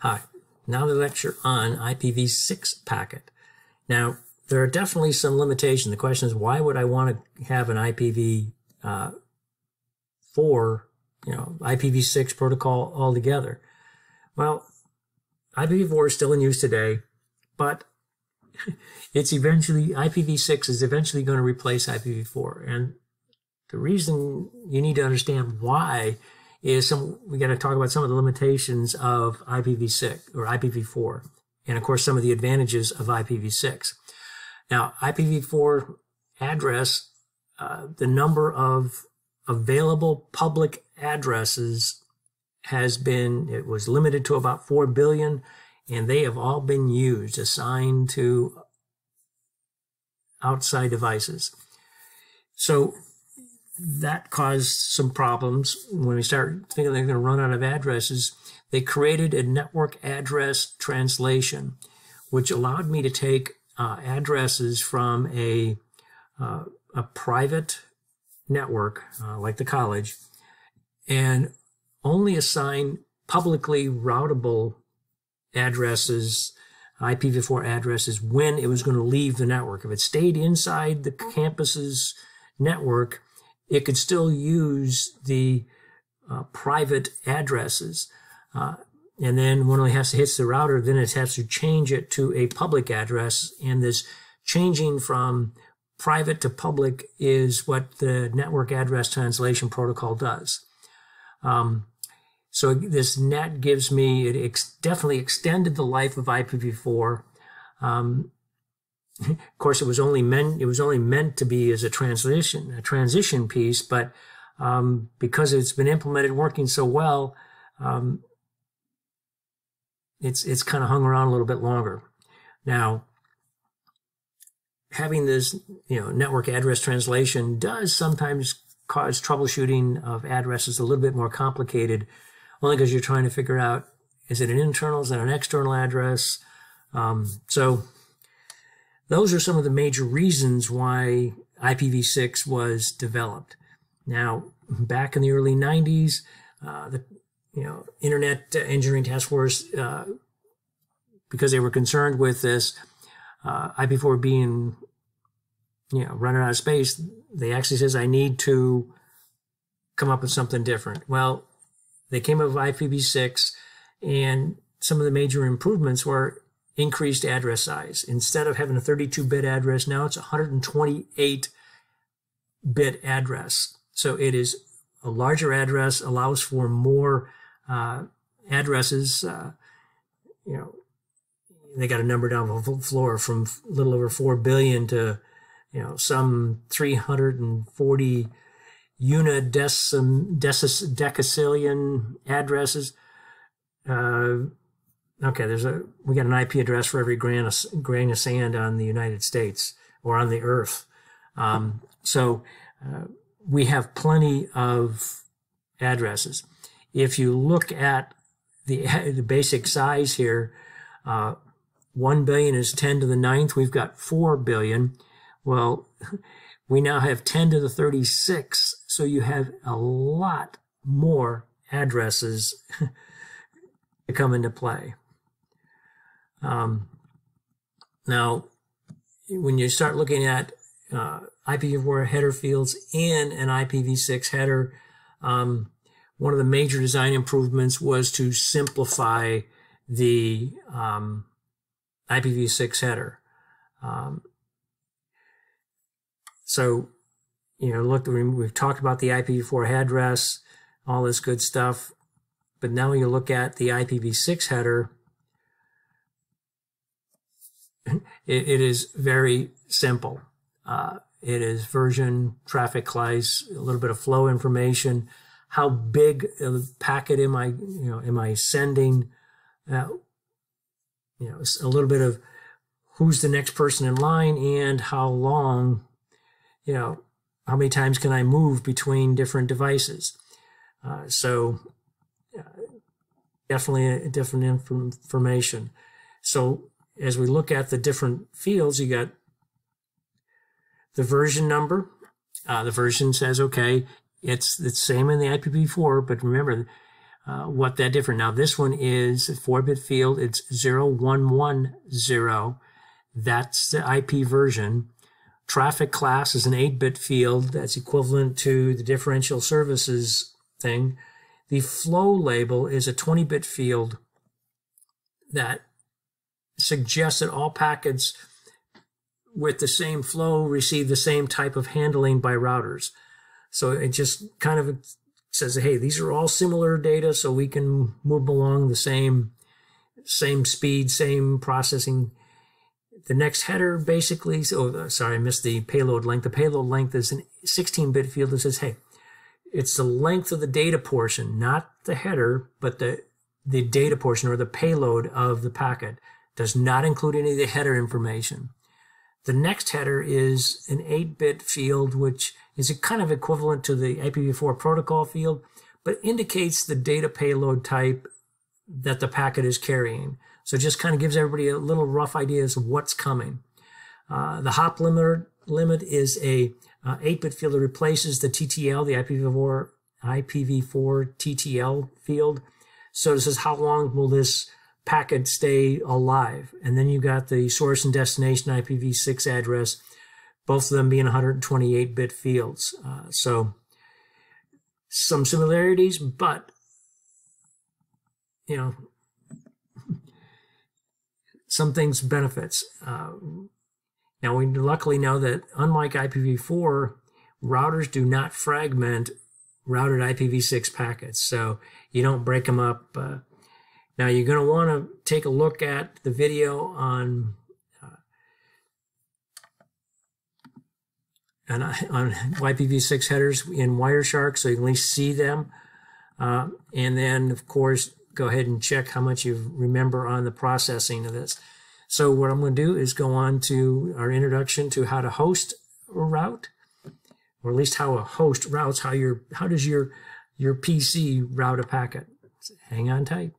Hi, now the lecture on IPv6 packet. Now, there are definitely some limitations. The question is, why would I want to have an IPv4, uh, you know, IPv6 protocol altogether? Well, IPv4 is still in use today, but it's eventually, IPv6 is eventually going to replace IPv4. And the reason you need to understand why is some we got to talk about some of the limitations of IPv6 or IPv4, and of course some of the advantages of IPv6. Now, IPv4 address, uh, the number of available public addresses has been it was limited to about 4 billion and they have all been used assigned to outside devices so that caused some problems when we start thinking they're going to run out of addresses. They created a network address translation, which allowed me to take uh, addresses from a uh, a private network uh, like the college and only assign publicly routable addresses IPv4 addresses when it was going to leave the network. If it stayed inside the campus's network, it could still use the uh, private addresses. Uh, and then when it has to hit the router, then it has to change it to a public address. And this changing from private to public is what the network address translation protocol does. Um, so this net gives me, it ex definitely extended the life of IPv4. Um, of course, it was only meant it was only meant to be as a transition a transition piece, but um, because it's been implemented working so well, um, it's it's kind of hung around a little bit longer. Now, having this you know network address translation does sometimes cause troubleshooting of addresses a little bit more complicated, only because you're trying to figure out is it an internal, is it an external address? Um, so those are some of the major reasons why IPv6 was developed. Now, back in the early 90s, uh, the you know Internet Engineering Task Force, uh, because they were concerned with this uh, IP4 being you know running out of space, they actually says I need to come up with something different. Well, they came up with IPv6, and some of the major improvements were increased address size. Instead of having a 32-bit address, now it's a 128-bit address. So it is a larger address, allows for more uh, addresses. Uh, you know, they got a number down the floor from a little over 4 billion to, you know, some 340 unidecillion addresses. Uh, Okay, there's a we got an IP address for every grain of, grain of sand on the United States or on the Earth. Um, so uh, we have plenty of addresses. If you look at the the basic size here, uh, one billion is ten to the ninth. We've got four billion. Well, we now have ten to the thirty-six. So you have a lot more addresses to come into play. Um, now, when you start looking at uh, IPv4 header fields in an IPv6 header, um, one of the major design improvements was to simplify the um, IPv6 header. Um, so, you know, look, we've talked about the IPv4 address, all this good stuff, but now when you look at the IPv6 header, it, it is very simple. Uh, it is version, traffic lights, a little bit of flow information. How big a packet am I, you know, am I sending? Uh, you know, a little bit of who's the next person in line and how long, you know, how many times can I move between different devices? Uh, so uh, definitely a different inf information. So as we look at the different fields, you got the version number. Uh, the version says, okay, it's the same in the IPv4, but remember, uh, what that different. Now this one is a four-bit field. It's 0110. That's the IP version. Traffic class is an 8-bit field that's equivalent to the differential services thing. The flow label is a 20-bit field that suggests that all packets with the same flow receive the same type of handling by routers. So it just kind of says, hey, these are all similar data, so we can move along the same same speed, same processing. The next header basically, oh, sorry, I missed the payload length. The payload length is a 16-bit field that says, hey, it's the length of the data portion, not the header, but the the data portion or the payload of the packet. Does not include any of the header information. The next header is an 8-bit field, which is a kind of equivalent to the IPv4 protocol field, but indicates the data payload type that the packet is carrying. So it just kind of gives everybody a little rough idea of what's coming. Uh, the hop limiter limit is a 8-bit uh, field that replaces the TTL, the IPv4, IPv4 TTL field. So it says how long will this packet stay alive? And then you got the source and destination IPv6 address both of them being 128-bit fields. Uh, so some similarities, but you know, some things benefits. Uh, now we luckily know that unlike IPv4, routers do not fragment routed IPv6 packets, so you don't break them up. Uh, now you're going to want to take a look at the video on on, on IPv6 headers in Wireshark so you can at least see them. Uh, and then, of course, go ahead and check how much you remember on the processing of this. So what I'm going to do is go on to our introduction to how to host a route, or at least how a host routes, how your how does your your PC route a packet. Hang on tight.